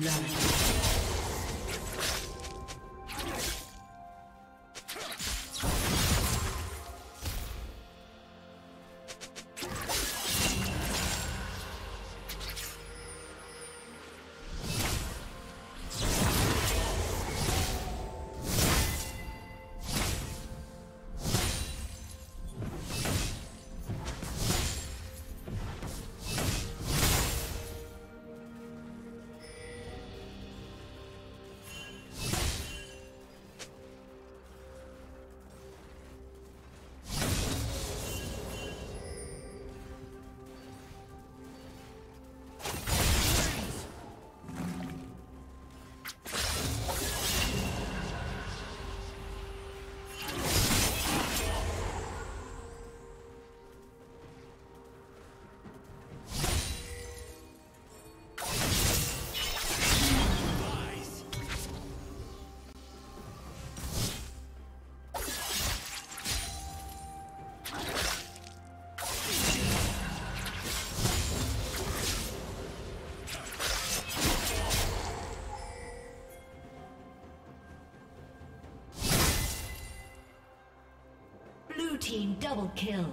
blood. Team double kill.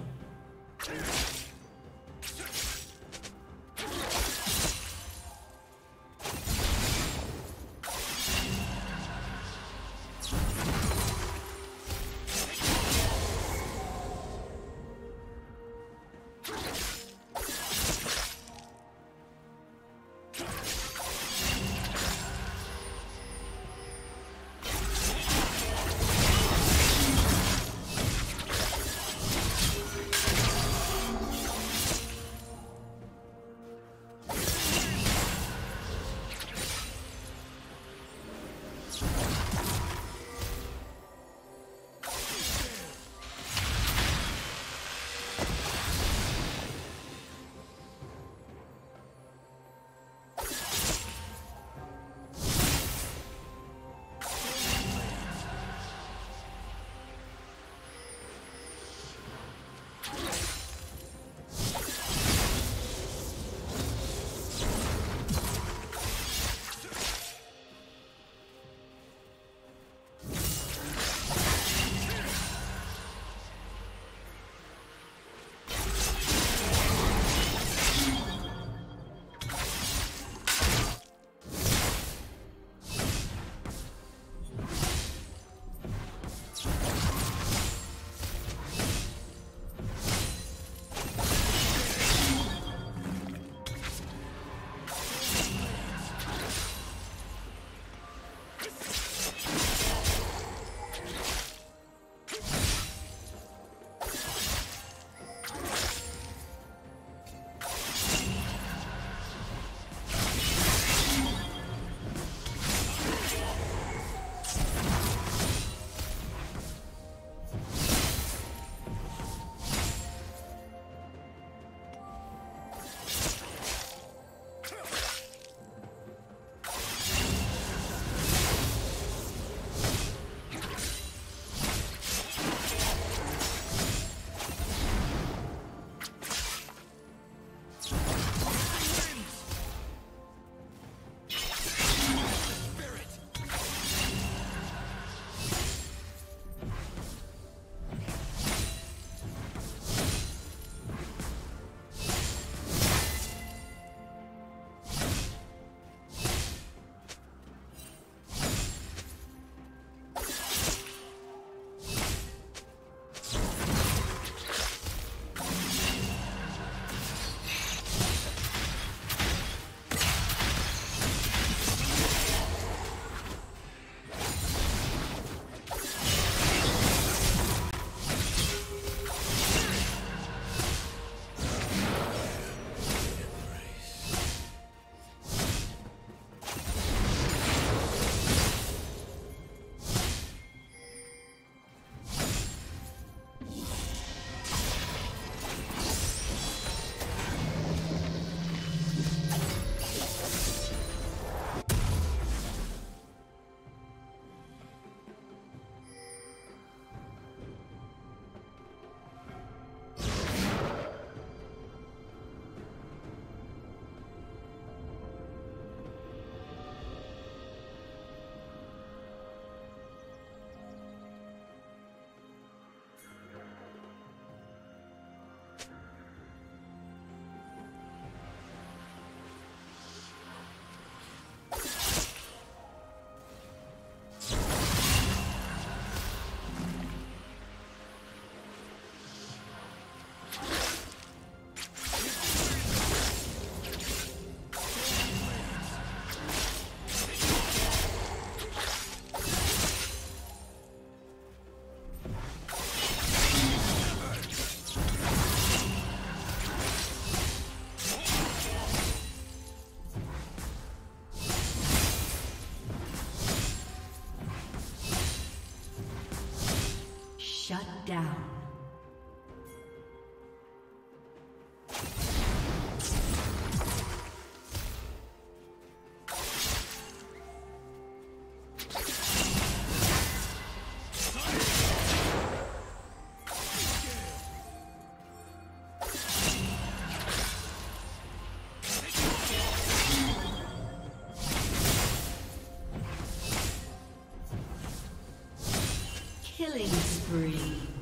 Killing spree.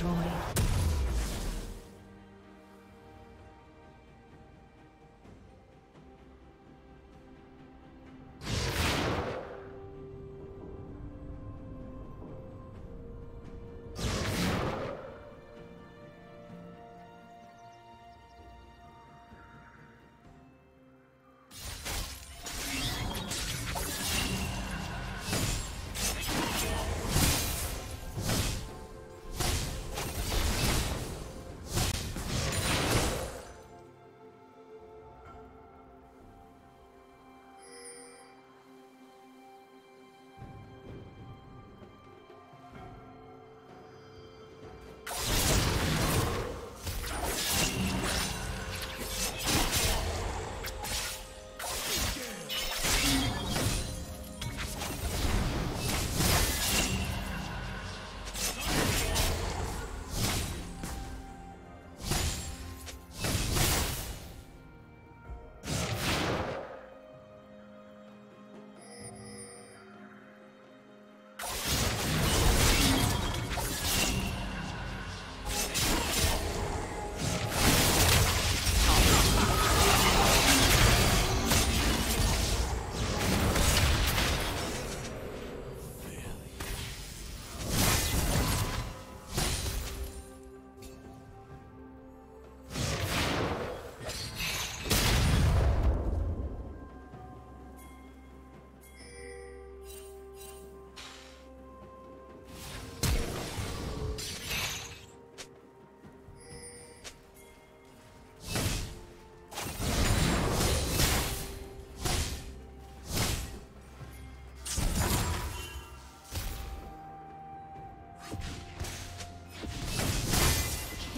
destroyed.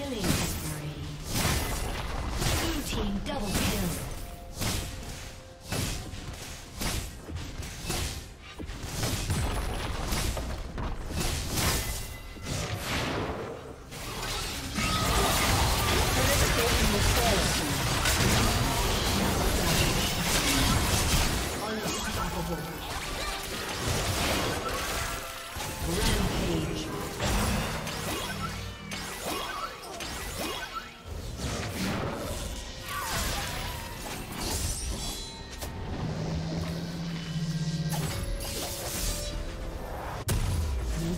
Killing spree. Blue team double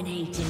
Dominating.